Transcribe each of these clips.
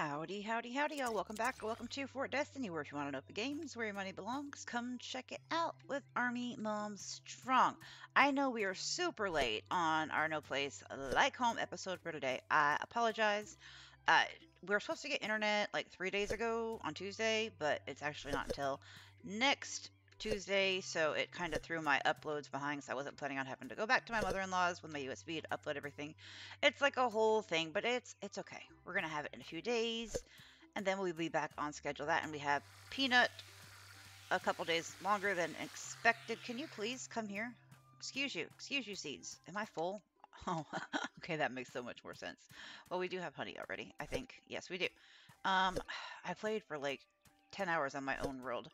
Howdy, howdy, howdy, y'all. Welcome back. Welcome to Fort Destiny, where if you want to know the games where your money belongs, come check it out with Army Mom Strong. I know we are super late on our No Place Like Home episode for today. I apologize. Uh, we were supposed to get internet like three days ago on Tuesday, but it's actually not until next Tuesday, so it kind of threw my uploads behind, so I wasn't planning on having to go back to my mother-in-law's with my USB to upload everything. It's like a whole thing, but it's it's okay. We're gonna have it in a few days, and then we'll be back on schedule. That, and we have Peanut a couple days longer than expected. Can you please come here? Excuse you, excuse you, seeds. Am I full? Oh, okay, that makes so much more sense. Well, we do have honey already, I think. Yes, we do. Um, I played for like 10 hours on my own world.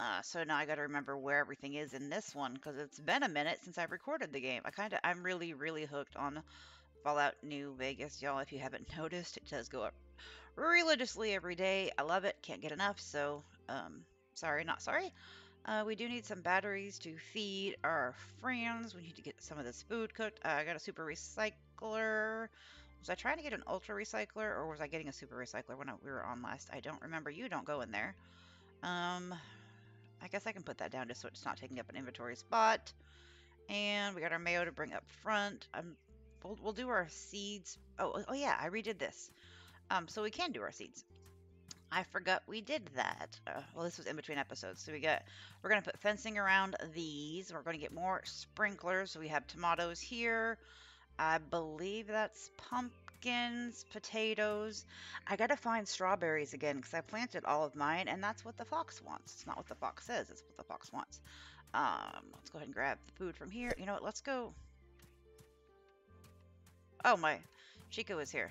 Uh, so now I got to remember where everything is in this one because it's been a minute since I've recorded the game. I kind of, I'm really, really hooked on Fallout New Vegas, y'all. If you haven't noticed, it does go up religiously every day. I love it. Can't get enough. So, um, sorry, not sorry. Uh, we do need some batteries to feed our friends. We need to get some of this food cooked. Uh, I got a super recycler. Was I trying to get an ultra recycler or was I getting a super recycler when I, we were on last? I don't remember. You don't go in there. Um, I guess I can put that down just so it's not taking up an inventory spot. And we got our mayo to bring up front. Um, we'll, we'll do our seeds. Oh, oh yeah, I redid this. Um, so we can do our seeds. I forgot we did that. Uh, well, this was in between episodes. So we got, we're going to put fencing around these. We're going to get more sprinklers. So we have tomatoes here. I believe that's pumpkins, potatoes. I gotta find strawberries again because I planted all of mine and that's what the fox wants. It's not what the fox says, it's what the fox wants. Um, let's go ahead and grab the food from here. You know what, let's go. Oh, my Chico is here.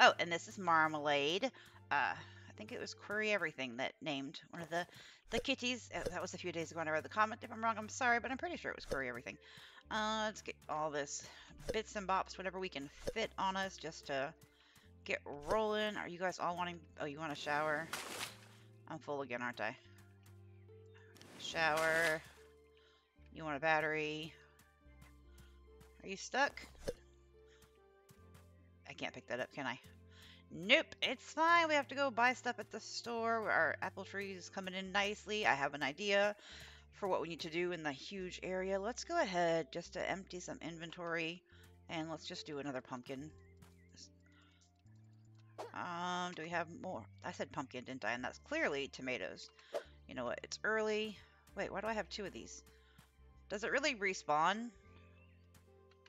Oh, and this is marmalade. Uh, I think it was Query Everything that named one of the, the kitties. Uh, that was a few days ago and I read the comment. If I'm wrong, I'm sorry, but I'm pretty sure it was Query Everything. Uh, let's get all this bits and bops, whatever we can fit on us just to get rolling. Are you guys all wanting... Oh, you want a shower? I'm full again, aren't I? Shower. You want a battery? Are you stuck? I can't pick that up, can I? Nope, it's fine. We have to go buy stuff at the store. Our apple tree is coming in nicely. I have an idea for what we need to do in the huge area. Let's go ahead just to empty some inventory and let's just do another pumpkin. Um, do we have more? I said pumpkin, didn't I? And that's clearly tomatoes. You know what? It's early. Wait, why do I have two of these? Does it really respawn?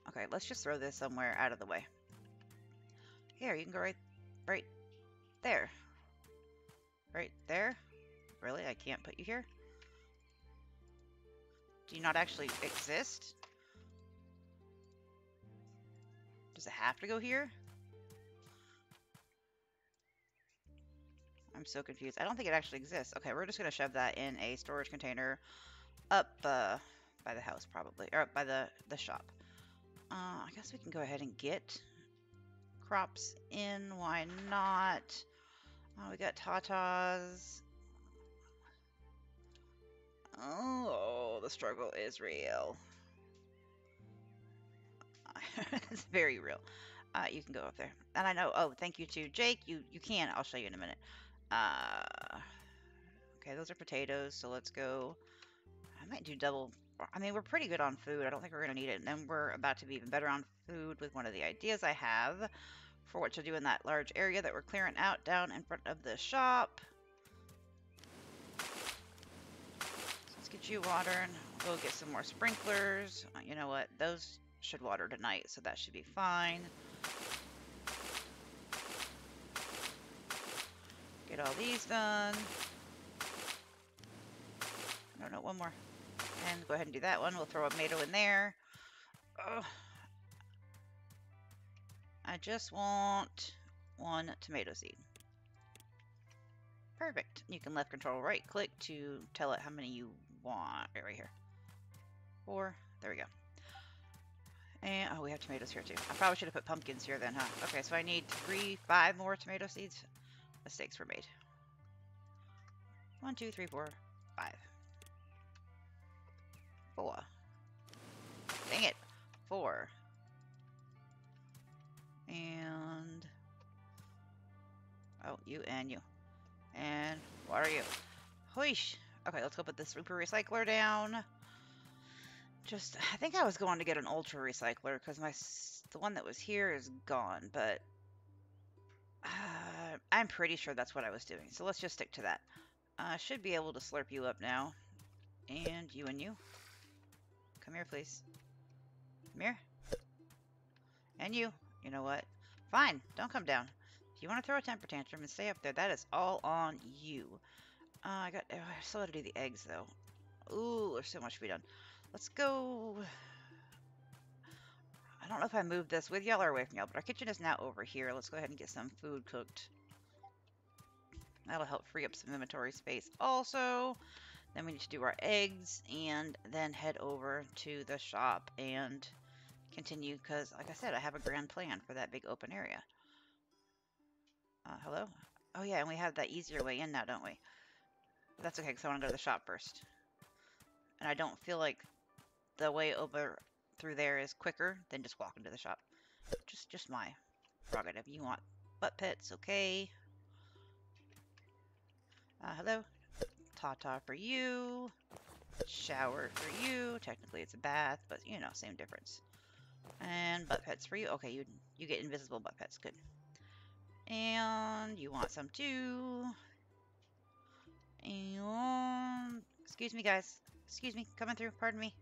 Okay, let's just throw this somewhere out of the way. Here, you can go right, right there. Right there? Really? I can't put you here? Do you not actually exist? Does it have to go here? I'm so confused. I don't think it actually exists. Okay, we're just going to shove that in a storage container up uh, by the house, probably. Or up by the, the shop. Uh, I guess we can go ahead and get crops in. Why not? Oh, we got tatas. Oh, the struggle is real. it's very real. Uh, you can go up there. And I know, oh, thank you to Jake. You you can. I'll show you in a minute. Uh, okay, those are potatoes. So let's go. I might do double. I mean, we're pretty good on food. I don't think we're going to need it. And then we're about to be even better on food with one of the ideas I have for what to do in that large area that we're clearing out down in front of the shop. Get you watering. We'll get some more sprinklers. Uh, you know what? Those should water tonight, so that should be fine. Get all these done. No, no, one more. And go ahead and do that one. We'll throw a tomato in there. Ugh. I just want one tomato seed. Perfect. You can left control right click to tell it how many you want. Right, right here. Four. There we go. And, oh, we have tomatoes here too. I probably should have put pumpkins here then, huh? Okay, so I need three, five more tomato seeds. Mistakes were made. One, two, three, four, five. Four. Dang it. Four. And Oh, you and you. And what are you? Hoish. Okay, let's go put this super recycler down. Just, I think I was going to get an ultra recycler because my the one that was here is gone, but uh, I'm pretty sure that's what I was doing. So let's just stick to that. I uh, should be able to slurp you up now. And you and you. Come here, please. Come here. And you. You know what? Fine. Don't come down. You want to throw a temper tantrum and stay up there, that is all on you. Uh, I got. Oh, I still got to do the eggs, though. Ooh, there's so much to be done. Let's go... I don't know if I moved this with y'all or away from y'all, but our kitchen is now over here. Let's go ahead and get some food cooked. That'll help free up some inventory space. Also, then we need to do our eggs and then head over to the shop and continue because, like I said, I have a grand plan for that big open area. Uh, hello? Oh yeah, and we have that easier way in now, don't we? That's okay because I want to go to the shop first. And I don't feel like the way over through there is quicker than just walking to the shop. Just just my prerogative. You want butt pits, okay. Uh, hello. Ta-ta for you. Shower for you. Technically it's a bath, but you know, same difference. And butt pets for you. Okay, you you get invisible butt pets. Good. And you want some too. And excuse me, guys. Excuse me, coming through. Pardon me.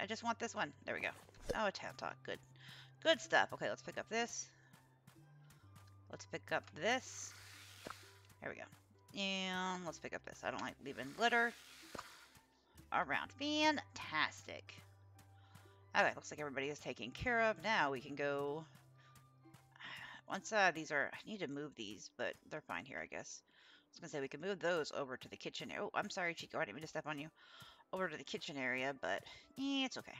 I just want this one. There we go. Oh, a town talk. Good. Good stuff. Okay, let's pick up this. Let's pick up this. There we go. And let's pick up this. I don't like leaving glitter around. Fantastic. Okay, looks like everybody is taken care of. Now we can go... Once uh, these are... I need to move these, but they're fine here, I guess. I was to say we can move those over to the kitchen. Oh, I'm sorry, Chico. I didn't mean to step on you over to the kitchen area, but eh, it's okay.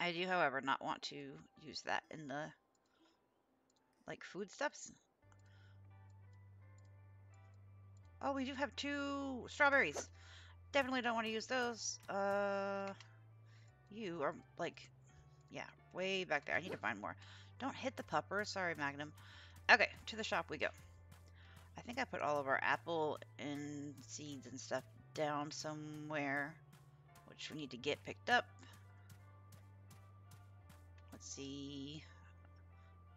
I do, however, not want to use that in the, like, food foodstuffs. Oh, we do have two strawberries. Definitely don't want to use those. Uh, you are, like, yeah, way back there. I need to find more. Don't hit the pupper. Sorry, Magnum. Okay, to the shop we go. I think I put all of our apple and seeds and stuff down somewhere, which we need to get picked up. Let's see.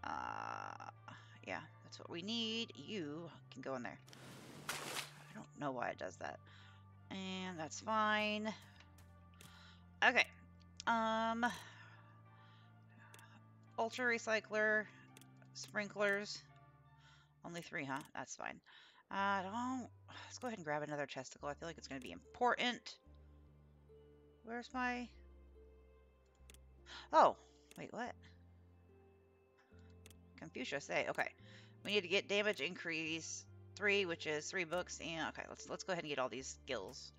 Uh, yeah, that's what we need. You can go in there. I don't know why it does that. And that's fine. Okay. Um, ultra recycler, sprinklers. Only three, huh? That's fine. I don't... Let's go ahead and grab another chesticle. I feel like it's going to be important. Where's my... Oh, wait, what? Confucius, say, okay. We need to get damage increase three, which is three books, and okay, let's let's go ahead and get all these skills.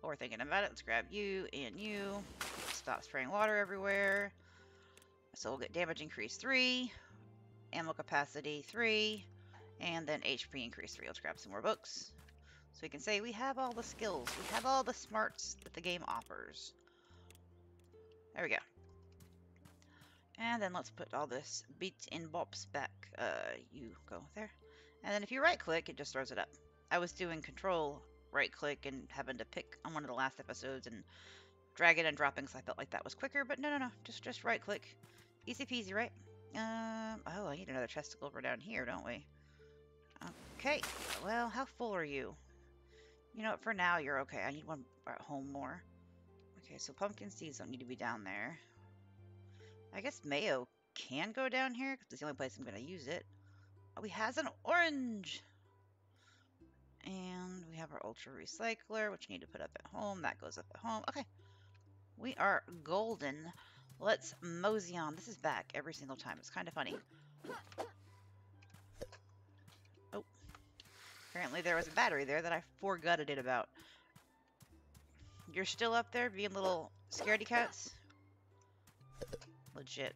While we're thinking about it, let's grab you and you. Stop spraying water everywhere. So we'll get damage increase three, ammo capacity three, and then HP increase 3. Let's grab some more books. So we can say we have all the skills. We have all the smarts that the game offers. There we go. And then let's put all this beats and bops back. Uh, you go there. And then if you right click, it just throws it up. I was doing control right click and having to pick on one of the last episodes and drag it and dropping because I felt like that was quicker. But no, no, no. Just, just right click. Easy peasy, right? Um, oh, I need another chesticle for down here, don't we? Okay, well, how full are you? You know for now you're okay. I need one at home more. Okay, so pumpkin seeds don't need to be down there. I guess mayo can go down here, because it's the only place I'm going to use it. Oh, he has an orange! And we have our ultra recycler, which we need to put up at home. That goes up at home. Okay. We are golden. Let's mosey on. This is back every single time. It's kind of funny. Oh. Apparently there was a battery there that I forgutted it about. You're still up there being little scaredy cats? Legit.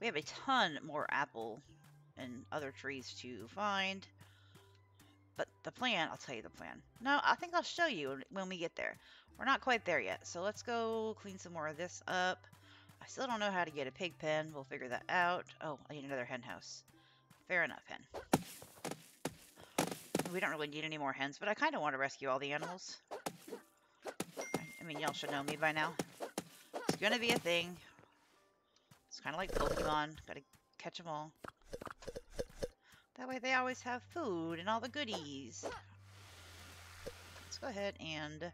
We have a ton more apple and other trees to find. But the plan, I'll tell you the plan. No, I think I'll show you when we get there. We're not quite there yet, so let's go clean some more of this up. I still don't know how to get a pig pen. We'll figure that out. Oh, I need another hen house. Fair enough, hen. We don't really need any more hens, but I kind of want to rescue all the animals. I mean, y'all should know me by now. It's going to be a thing. It's kind of like Pokemon. Gotta catch them all. That way they always have food and all the goodies. Let's go ahead and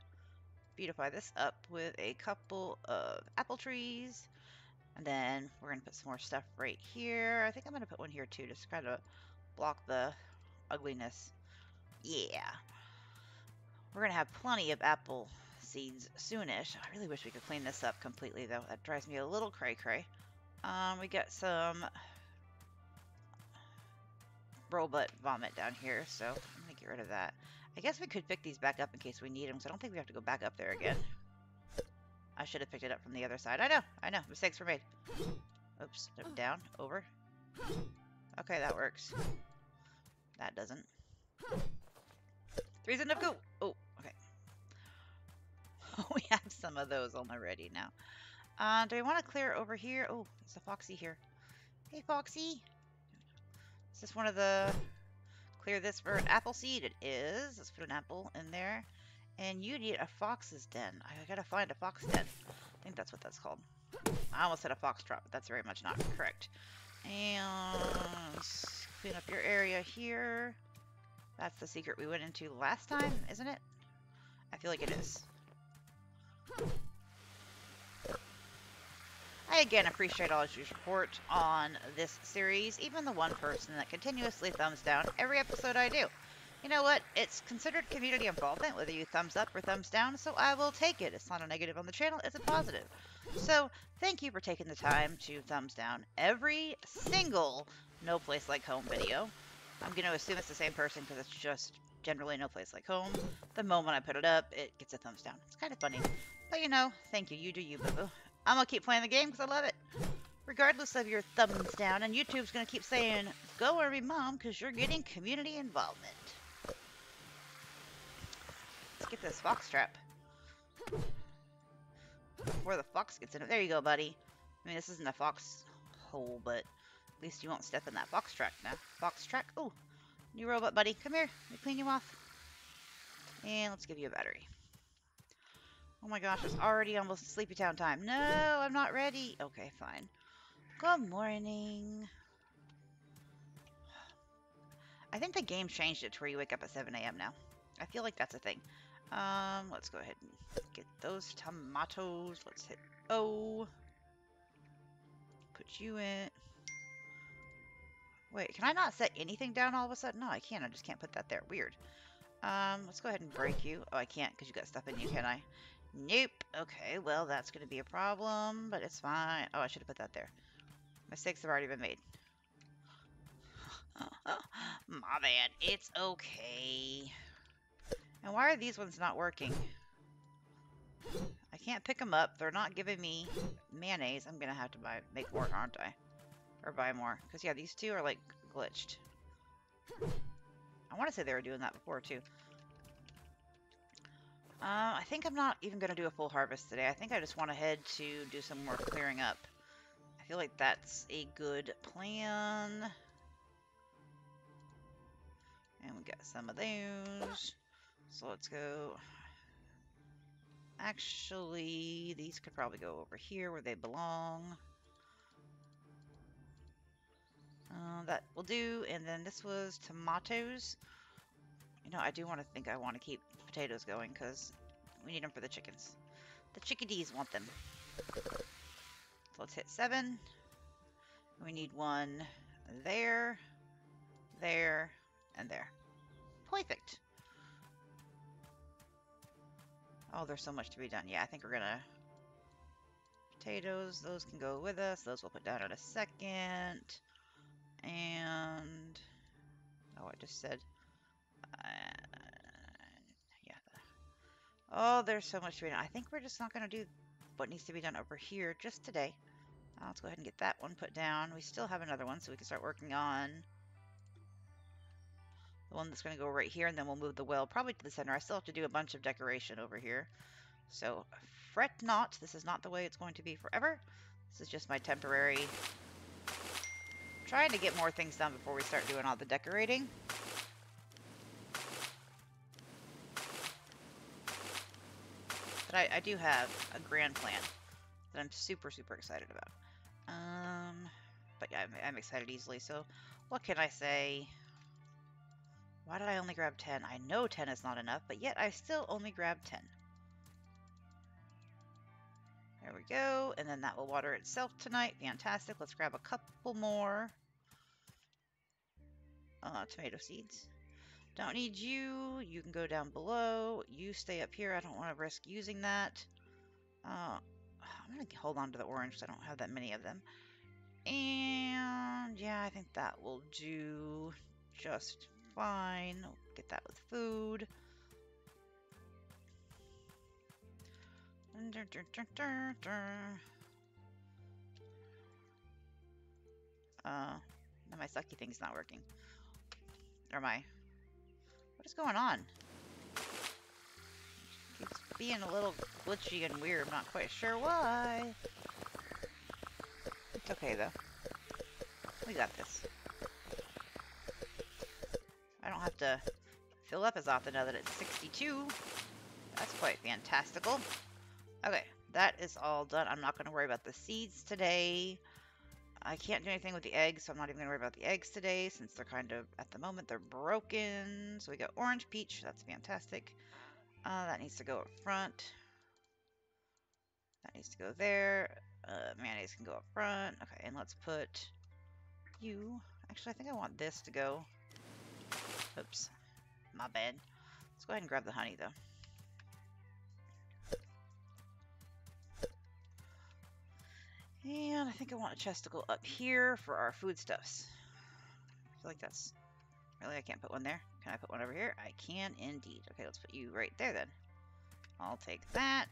beautify this up with a couple of apple trees. And then we're going to put some more stuff right here. I think I'm going to put one here too, just kind of block the ugliness. Yeah. We're going to have plenty of apple seeds soonish. I really wish we could clean this up completely though. That drives me a little cray cray. Um, we got some robot vomit down here, so I'm going to get rid of that. I guess we could pick these back up in case we need them, so I don't think we have to go back up there again. I should have picked it up from the other side. I know, I know, mistakes were made. Oops, down, over. Okay, that works. That doesn't. Three's enough, go! Oh, okay. we have some of those on already now. Uh, do we want to clear over here? Oh, there's a Foxy here. Hey, Foxy! Is this one of the clear this for an apple seed? It is. Let's put an apple in there. And you need a fox's den. I gotta find a fox den. I think that's what that's called. I almost said a fox trap, but that's very much not correct. And clean up your area here. That's the secret we went into last time, isn't it? I feel like it is. I again appreciate all of your support on this series, even the one person that continuously thumbs down every episode I do. You know what? It's considered community involvement, whether you thumbs up or thumbs down, so I will take it. It's not a negative on the channel, it's a positive. So, thank you for taking the time to thumbs down every single No Place Like Home video. I'm going to assume it's the same person because it's just generally No Place Like Home. The moment I put it up, it gets a thumbs down. It's kind of funny. But you know, thank you. You do you, boo-boo. I'm going to keep playing the game because I love it. Regardless of your thumbs down, and YouTube's going to keep saying, go Army Mom because you're getting community involvement. Let's get this fox trap. Where the fox gets in it. There you go, buddy. I mean, this isn't a fox hole, but at least you won't step in that fox track now. Fox track. Oh, new robot, buddy. Come here. Let me clean you off. And let's give you a battery. Oh my gosh, it's already almost Sleepy Town time. No, I'm not ready. Okay, fine. Good morning. I think the game changed it to where you wake up at 7 a.m. now. I feel like that's a thing. Um, let's go ahead and get those tomatoes. Let's hit O. Put you in. Wait, can I not set anything down all of a sudden? No, I can't. I just can't put that there. Weird. Um, let's go ahead and break you. Oh, I can't because you got stuff in you, can I? Nope. Okay, well, that's going to be a problem, but it's fine. Oh, I should have put that there. Mistakes have already been made. My bad. It's okay. And why are these ones not working? I can't pick them up. They're not giving me mayonnaise. I'm going to have to buy make more, aren't I? Or buy more. Because, yeah, these two are, like, glitched. I want to say they were doing that before, too. Uh, I think I'm not even going to do a full harvest today. I think I just want to head to do some more clearing up. I feel like that's a good plan. And we got some of those. So let's go. Actually, these could probably go over here where they belong. Uh, that will do. And then this was tomatoes. You know, I do want to think I want to keep potatoes going because we need them for the chickens. The chickadees want them. So let's hit seven. We need one there, there, and there. Perfect. Oh, there's so much to be done. Yeah, I think we're gonna... Potatoes, those can go with us. Those we'll put down in a second. And... Oh, I just said... Uh, yeah. Oh, there's so much to be done. I think we're just not gonna do what needs to be done over here just today. Uh, let's go ahead and get that one put down. We still have another one, so we can start working on the one that's going to go right here, and then we'll move the well probably to the center. I still have to do a bunch of decoration over here. So fret not. This is not the way it's going to be forever. This is just my temporary... Trying to get more things done before we start doing all the decorating. But I, I do have a grand plan that I'm super, super excited about. Um, but yeah, I'm, I'm excited easily, so what can I say? Why did I only grab 10? I know 10 is not enough, but yet I still only grabbed 10. There we go. And then that will water itself tonight. Fantastic. Let's grab a couple more uh, tomato seeds. Don't need you. You can go down below. You stay up here. I don't want to risk using that. Uh, I'm going to hold on to the orange because I don't have that many of them. And yeah, I think that will do just fine. Get that with food. Uh, my sucky thing's not working. Or my... What is going on? Keeps being a little glitchy and weird. I'm not quite sure why. It's okay, though. We got this. Don't have to fill up as often now that it's 62. That's quite fantastical. Okay, that is all done. I'm not going to worry about the seeds today. I can't do anything with the eggs, so I'm not even going to worry about the eggs today since they're kind of, at the moment, they're broken. So we got orange peach. That's fantastic. Uh, that needs to go up front. That needs to go there. Uh, mayonnaise can go up front. Okay, and let's put you. Actually, I think I want this to go. Oops. My bad. Let's go ahead and grab the honey, though. And I think I want a chest to go up here for our foodstuffs. I feel like that's... Really, I can't put one there. Can I put one over here? I can indeed. Okay, let's put you right there then. I'll take that.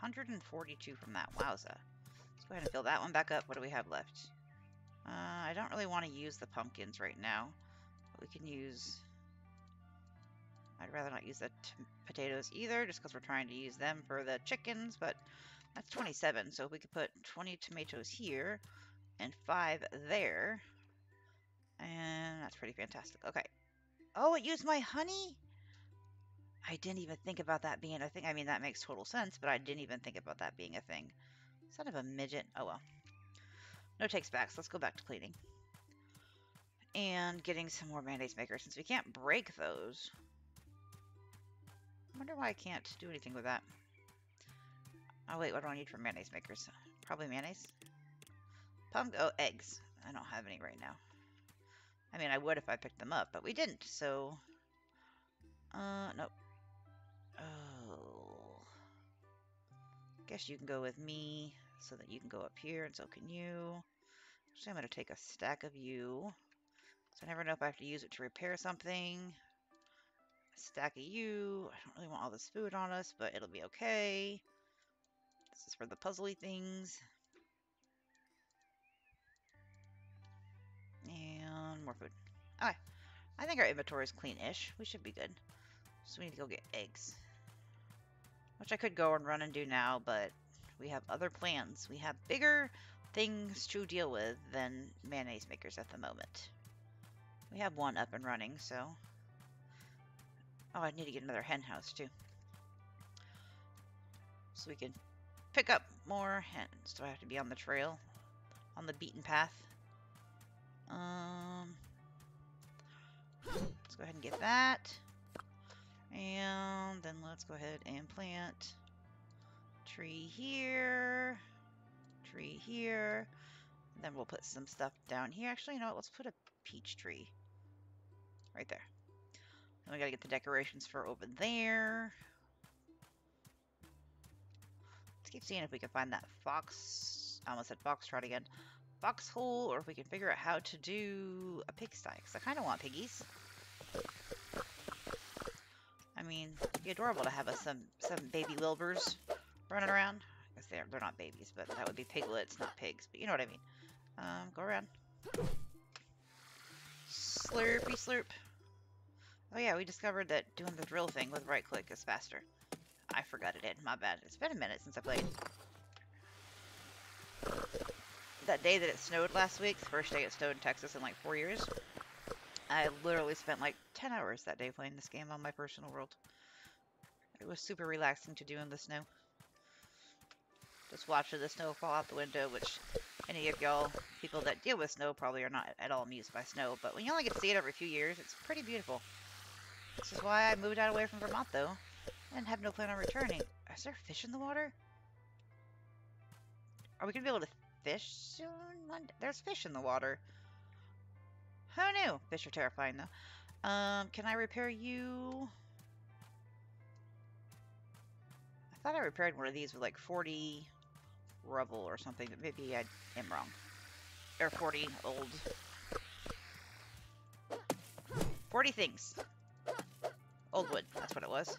142 from that. Wowza. Let's go ahead and fill that one back up. What do we have left? Uh, I don't really want to use the pumpkins right now. We can use... I'd rather not use the potatoes either, just because we're trying to use them for the chickens, but that's 27, so we could put 20 tomatoes here and 5 there. And that's pretty fantastic. Okay. Oh, it used my honey? I didn't even think about that being a thing. I mean, that makes total sense, but I didn't even think about that being a thing. Son of a midget. Oh, well. No takes backs. Let's go back to cleaning. And getting some more mayonnaise makers. Since we can't break those. I wonder why I can't do anything with that. Oh wait, what do I need for mayonnaise makers? Probably mayonnaise. Pump oh eggs. I don't have any right now. I mean I would if I picked them up, but we didn't, so uh nope. Oh guess you can go with me so that you can go up here and so can you. Actually I'm gonna take a stack of you. So I never know if I have to use it to repair something. A stack of you. I don't really want all this food on us, but it'll be okay. This is for the puzzly things. And more food. Alright. I think our inventory is clean-ish. We should be good. So we need to go get eggs. Which I could go and run and do now, but we have other plans. We have bigger things to deal with than mayonnaise makers at the moment. We have one up and running, so... Oh, I need to get another hen house, too. So we can pick up more hens. Do I have to be on the trail? On the beaten path? Um, let's go ahead and get that. And then let's go ahead and plant tree here, tree here. Then we'll put some stuff down here. Actually, you know what? Let's put a peach tree right there. Then we gotta get the decorations for over there. Let's keep seeing if we can find that fox. I almost said foxtrot again. Foxhole, or if we can figure out how to do a pigsty. Because I kind of want piggies. I mean, it'd be adorable to have a, some some baby Wilburs running around. I guess they're, they're not babies, but that would be piglets, not pigs. But you know what I mean. Um, go around. Slurpy slurp. Oh yeah, we discovered that doing the drill thing with right click is faster. I forgot it in. My bad. It's been a minute since I played. That day that it snowed last week, the first day it snowed in Texas in like four years, I literally spent like 10 hours that day playing this game on my personal world. It was super relaxing to do in the snow. Just watching the snow fall out the window, which any of y'all people that deal with snow probably are not at all amused by snow. But when you only get to see it every few years, it's pretty beautiful. This is why I moved out away from Vermont, though, and have no plan on returning. Is there fish in the water? Are we going to be able to fish soon? There's fish in the water. Who knew? Fish are terrifying, though. Um, can I repair you? I thought I repaired one of these with like 40 rubble or something, maybe I am wrong. Or 40 old. 40 things. Old wood, that's what it was.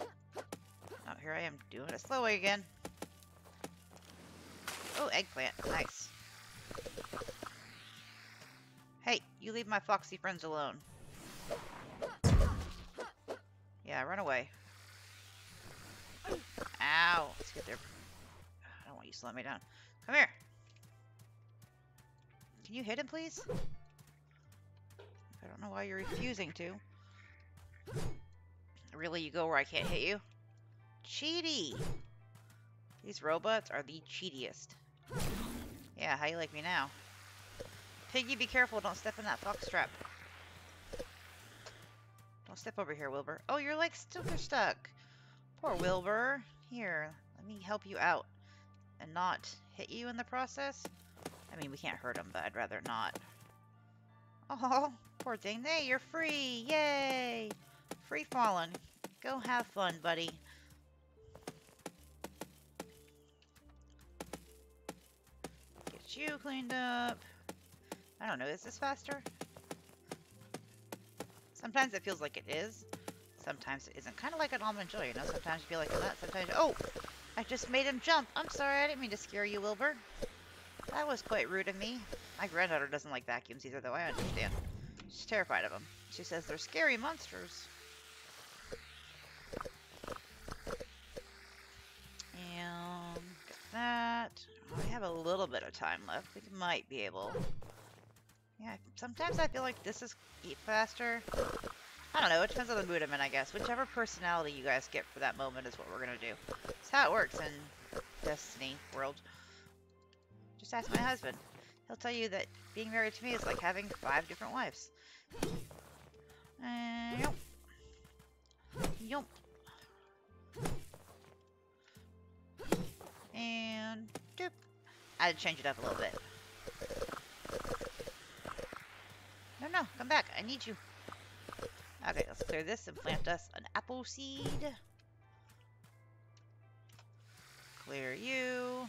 Oh, here I am doing it slow again. Oh, eggplant. Nice. Hey, you leave my foxy friends alone. Yeah, run away. Ow. Let's get there. You slow me down. Come here. Can you hit him, please? I don't know why you're refusing to. Really, you go where I can't hit you? Cheaty! These robots are the cheatiest. Yeah, how you like me now? Piggy, be careful. Don't step in that fox trap. Don't step over here, Wilbur. Oh, you're like super stuck. Poor Wilbur. Here, let me help you out and not hit you in the process. I mean, we can't hurt him, but I'd rather not. Oh, poor thing. Hey, you're free. Yay. Free falling. Go have fun, buddy. Get you cleaned up. I don't know, is this faster? Sometimes it feels like it is. Sometimes it isn't. Kind of like an almond joy, you know? Sometimes you feel like nut, sometimes... Oh! I just made him jump. I'm sorry, I didn't mean to scare you, Wilbur. That was quite rude of me. My granddaughter doesn't like vacuums either, though I understand. She's terrified of them. She says they're scary monsters. And get that. We have a little bit of time left. We might be able yeah, sometimes I feel like this is faster. I don't know, it depends on the mood I'm in, I guess. Whichever personality you guys get for that moment is what we're gonna do. That's how it works in Destiny world. Just ask my husband. He'll tell you that being married to me is like having five different wives. Uh, yep. Yep. And doop. I had to change it up a little bit. No, no, come back. I need you. Okay, let's clear this and plant us an apple seed. Clear you.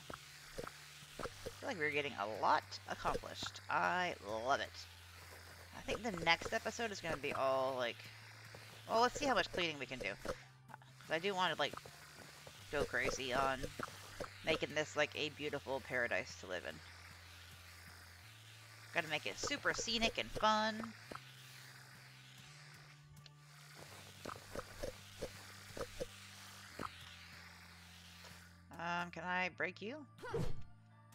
I feel like we're getting a lot accomplished. I love it. I think the next episode is going to be all, like... Well, let's see how much cleaning we can do. I do want to, like, go crazy on making this, like, a beautiful paradise to live in. Gotta make it super scenic and fun. Can I break you?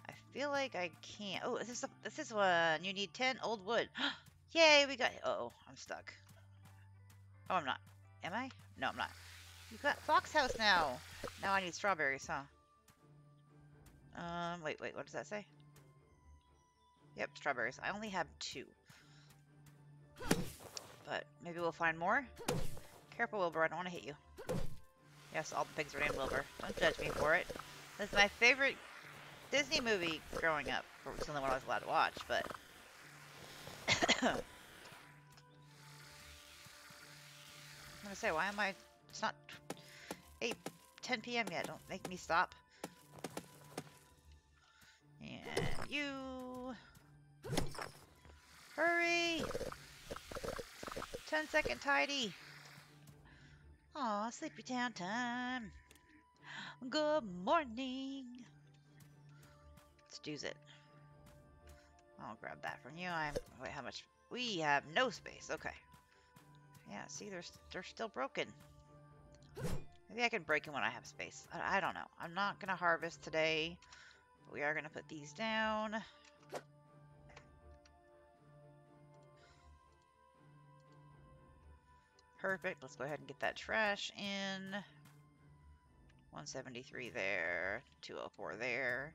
I feel like I can't. Oh, this is a, this is one. You need 10 old wood. Yay, we got Uh oh, I'm stuck. Oh, I'm not. Am I? No, I'm not. You got Fox House now. Now I need strawberries, huh? Um, wait, wait, what does that say? Yep, strawberries. I only have two. But maybe we'll find more. Careful, Wilbur. I don't want to hit you. Yes, all the pigs are named Wilbur. Don't judge me for it. This is my favorite Disney movie growing up. It's the only one I was allowed to watch, but... I'm gonna say, why am I... It's not 8, 10 p.m. yet. Don't make me stop. And you... Hurry! 10 second tidy. Aw, sleepy town time. Good morning. Let's do it. I'll grab that from you. I'm wait, how much? We have no space. Okay. Yeah, see, they're they're still broken. Maybe I can break them when I have space. I, I don't know. I'm not gonna harvest today. we are gonna put these down. Perfect. Let's go ahead and get that trash in. 173 there. 204 there.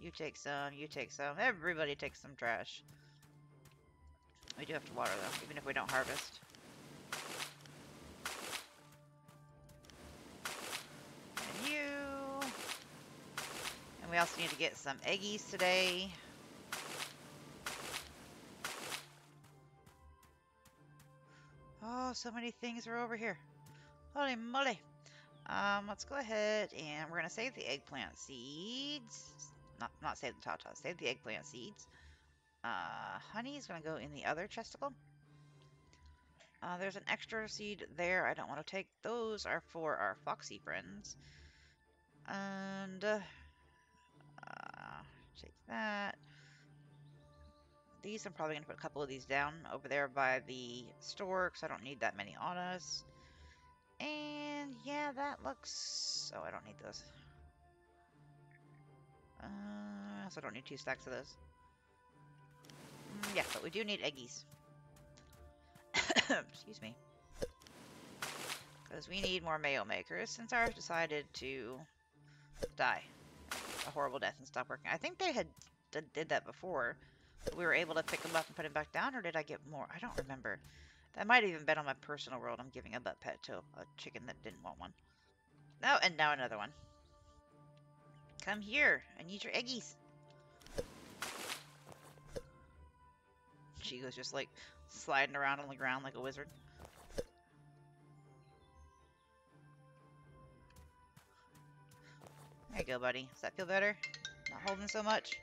You take some, you take some. Everybody takes some trash. We do have to water though, even if we don't harvest. And you. And we also need to get some eggies today. Oh, so many things are over here. Holy moly. Um, let's go ahead and we're going to save the eggplant seeds. Not, not save the tatas, save the eggplant seeds. Uh, honey is going to go in the other chesticle. Uh, there's an extra seed there. I don't want to take. Those are for our foxy friends. And, uh, uh, take that. These, I'm probably going to put a couple of these down over there by the store because I don't need that many on us. And, yeah, that looks... Oh, I don't need those. Uh, so I don't need two stacks of those. Mm, yeah, but we do need eggies. Excuse me. Because we need more mayo makers since ours decided to die. A horrible death and stop working. I think they had did that before. we were able to pick them up and put them back down, or did I get more? I don't remember. That might have even been on my personal world. I'm giving a butt pet to a chicken that didn't want one. Oh, and now another one. Come here. I need your eggies. She goes just like sliding around on the ground like a wizard. There you go, buddy. Does that feel better? Not holding so much?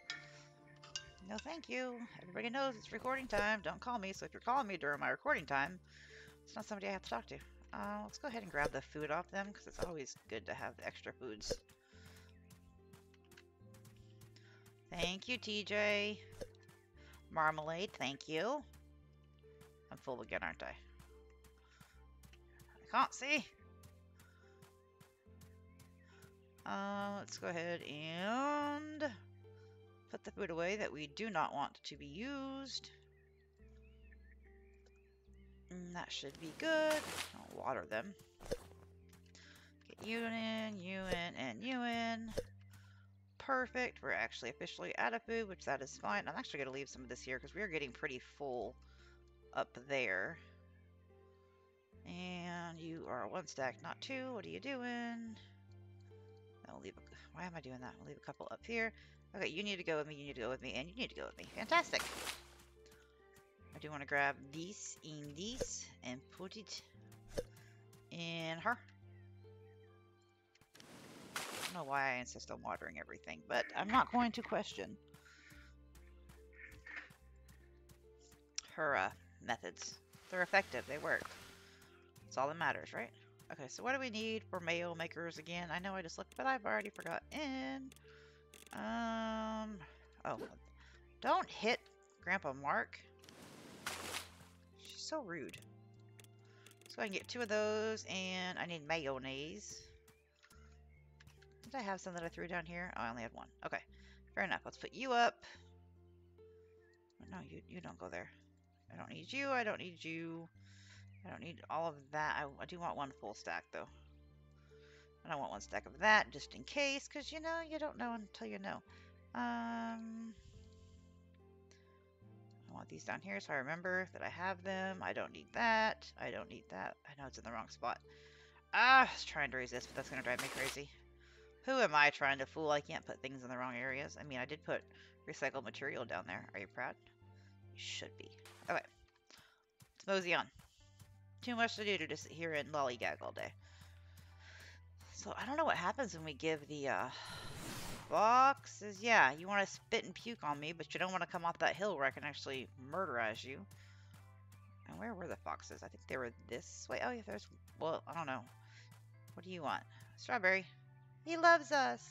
No, thank you. Everybody knows it's recording time. Don't call me. So if you're calling me during my recording time, it's not somebody I have to talk to. Uh, let's go ahead and grab the food off them because it's always good to have the extra foods. Thank you, TJ. Marmalade, thank you. I'm full again, aren't I? I can't see. Uh, let's go ahead and put the food away that we do not want to be used. And that should be good. I'll water them. Get you in, you in, and you in. Perfect. We're actually officially out of food, which that is fine. I'm actually going to leave some of this here because we're getting pretty full up there. And you are one stack, not two. What are you doing? I'll leave a, why am I doing that? I'll leave a couple up here. Okay, you need to go with me, you need to go with me, and you need to go with me. Fantastic. I do want to grab this in this and put it in her. I don't know why I insist on watering everything, but I'm not going to question her uh, methods. They're effective. They work. That's all that matters, right? Okay, so what do we need for mayo makers again? I know I just looked, but I've already forgotten. Um, oh, don't hit Grandpa Mark. She's so rude. So I can get two of those, and I need mayonnaise. Did I have some that I threw down here? Oh, I only had one. Okay, fair enough. Let's put you up. No, you, you don't go there. I don't need you. I don't need you. I don't need all of that. I, I do want one full stack, though. I don't want one stack of that, just in case, because, you know, you don't know until you know. Um, I want these down here so I remember that I have them. I don't need that. I don't need that. I know it's in the wrong spot. Ah, I was trying to resist, but that's going to drive me crazy. Who am I trying to fool? I can't put things in the wrong areas. I mean, I did put recycled material down there. Are you proud? You should be. Okay. Let's mosey on. Too much to do to just sit here and lollygag all day. So I don't know what happens when we give the uh, boxes. Yeah, you want to spit and puke on me, but you don't want to come off that hill where I can actually murderize you. And where were the foxes? I think they were this way. Oh, yeah, there's... Well, I don't know. What do you want? Strawberry. He loves us.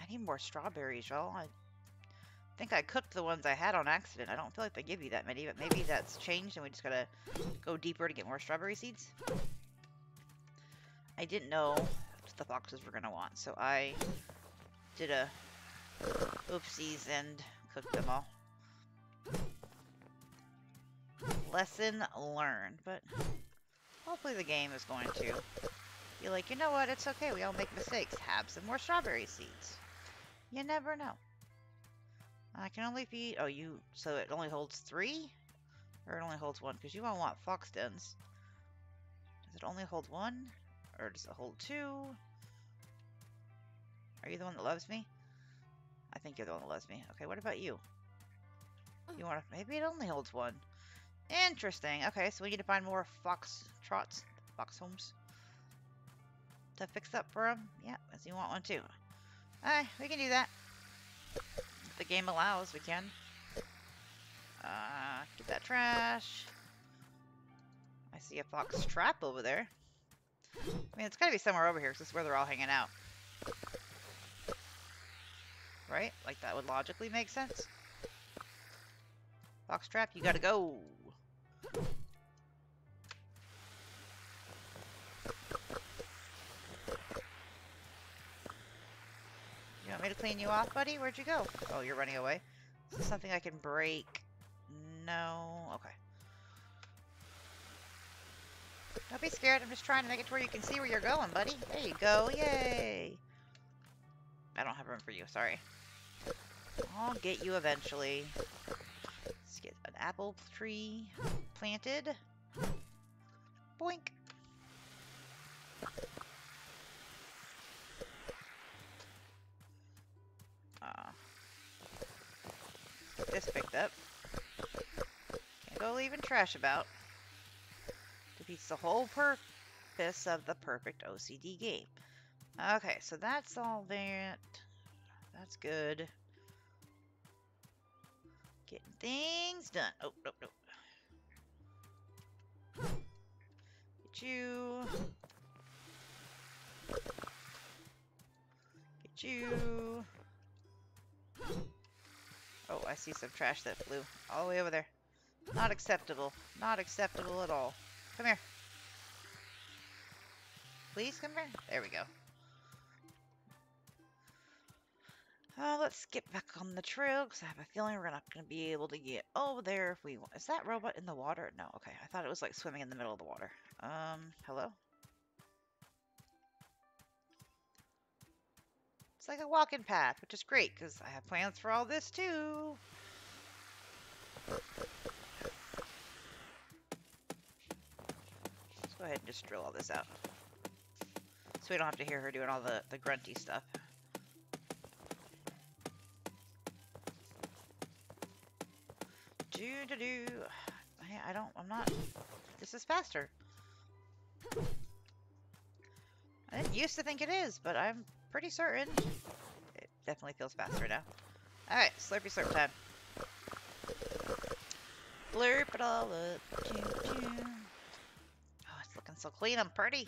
I need more strawberries, y'all. I think I cooked the ones I had on accident. I don't feel like they give you that many, but maybe that's changed and we just gotta go deeper to get more strawberry seeds. I didn't know the foxes were gonna want, so I did a oopsies and cooked them all. Lesson learned. But hopefully the game is going to be like, you know what? It's okay. We all make mistakes. Have some more strawberry seeds. You never know. I can only feed... Oh, you... So it only holds three? Or it only holds one? Because you all want fox dens. Does it only hold one? Or does it hold two? Are you the one that loves me? I think you're the one that loves me. Okay, what about you? You want to... Maybe it only holds one. Interesting. Okay, so we need to find more fox trots. Fox homes. To fix up for them. Yeah, as you want one too. Alright, we can do that. If the game allows, we can. Uh, get that trash. I see a fox trap over there. I mean, it's gotta be somewhere over here, because this is where they're all hanging out. Right? Like, that would logically make sense. Fox trap, you gotta go. You want me to clean you off, buddy? Where'd you go? Oh, you're running away. Is this something I can break? No. Okay. Don't be scared. I'm just trying to make it to where you can see where you're going, buddy. There you go. Yay. I don't have room for you. Sorry. I'll get you eventually. Let's get an apple tree planted. Boink. Uh, get this picked up. Can't go leaving trash about. Defeats the whole purpose of the perfect OCD game. Okay, so that's all that. That's good. Getting things done. Oh, no, no. Get you. Get you. Oh, I see some trash that flew all the way over there. Not acceptable. Not acceptable at all. Come here. Please come here. There we go. Uh, let's get back on the trail because I have a feeling we're not going to be able to get over there if we want. Is that robot in the water? No, okay. I thought it was like swimming in the middle of the water. Um, hello? It's like a walking path, which is great because I have plans for all this too. Go ahead and just drill all this out. So we don't have to hear her doing all the, the grunty stuff. Do do do. I, I don't. I'm not. This is faster. I didn't used to think it is, but I'm pretty certain. It definitely feels faster now. Alright, slurpy slurp time. Blurp it all up. Choo choo. So clean and pretty.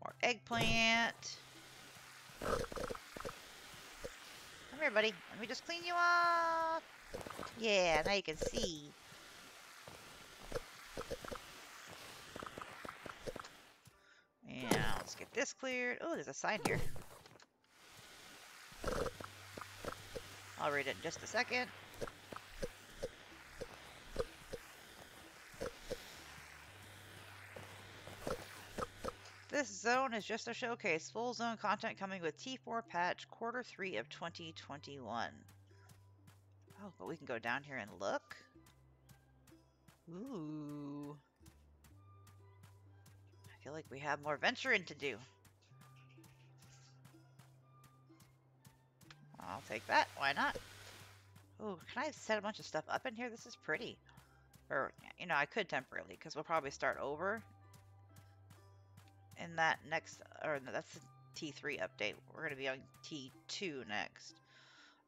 More eggplant. Come here, buddy. Let me just clean you off. Yeah, now you can see. Yeah, let's get this cleared. Oh, there's a sign here. I'll read it in just a second. This zone is just a showcase. Full zone content coming with T4 patch quarter 3 of 2021. Oh, but we can go down here and look. Ooh. I feel like we have more venturing to do. I'll take that. Why not? Oh, can I set a bunch of stuff up in here? This is pretty. Or, you know, I could temporarily, because we'll probably start over in that next, or that's the T3 update. We're going to be on T2 next.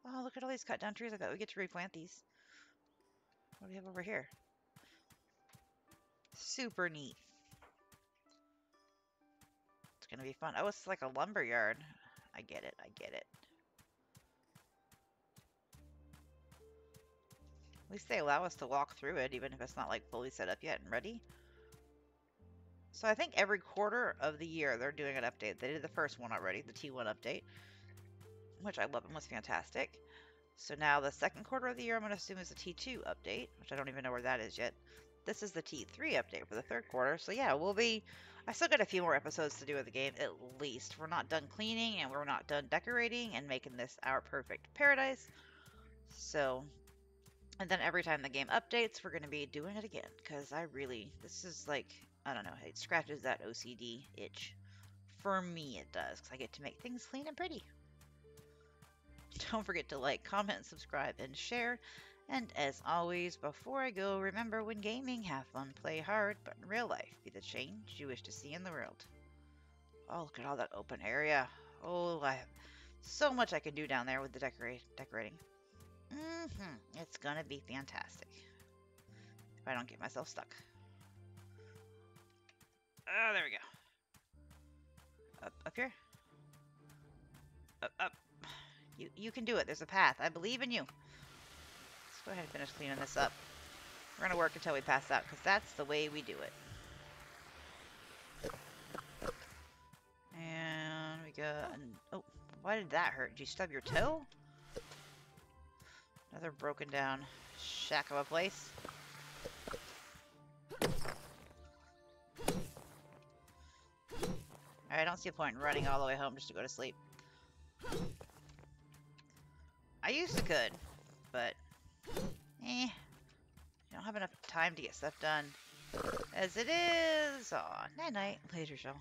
Oh, look at all these cut down trees I got. We get to replant these. What do we have over here? Super neat. It's going to be fun. Oh, it's like a lumber yard. I get it. I get it. At least they allow us to walk through it, even if it's not like fully set up yet and ready. So I think every quarter of the year they're doing an update. They did the first one already, the T1 update, which I love and was fantastic. So now the second quarter of the year, I'm going to assume is a T2 update, which I don't even know where that is yet. This is the T3 update for the third quarter. So yeah, we'll be. I still got a few more episodes to do with the game, at least. We're not done cleaning and we're not done decorating and making this our perfect paradise. So, and then every time the game updates, we're going to be doing it again because I really, this is like, I don't know, it scratches that OCD itch. For me, it does because I get to make things clean and pretty. Don't forget to like, comment, subscribe, and share. And as always, before I go, remember when gaming, have fun, play hard, but in real life, be the change you wish to see in the world. Oh, look at all that open area. Oh, I have so much I can do down there with the decorate decorating. Mm-hmm. It's gonna be fantastic. If I don't get myself stuck. Oh, there we go. Up, up here. Up, up. You, you can do it. There's a path. I believe in you Let's go ahead and finish cleaning this up. We're going to work until we pass out, because that's the way we do it. And we got... An, oh, why did that hurt? Did you stub your toe? Another broken down shack of a place. I don't see a point in running all the way home just to go to sleep. I used to could, but Eh. don't have enough time to get stuff done. As it is. Aw, night night. Later, y'all.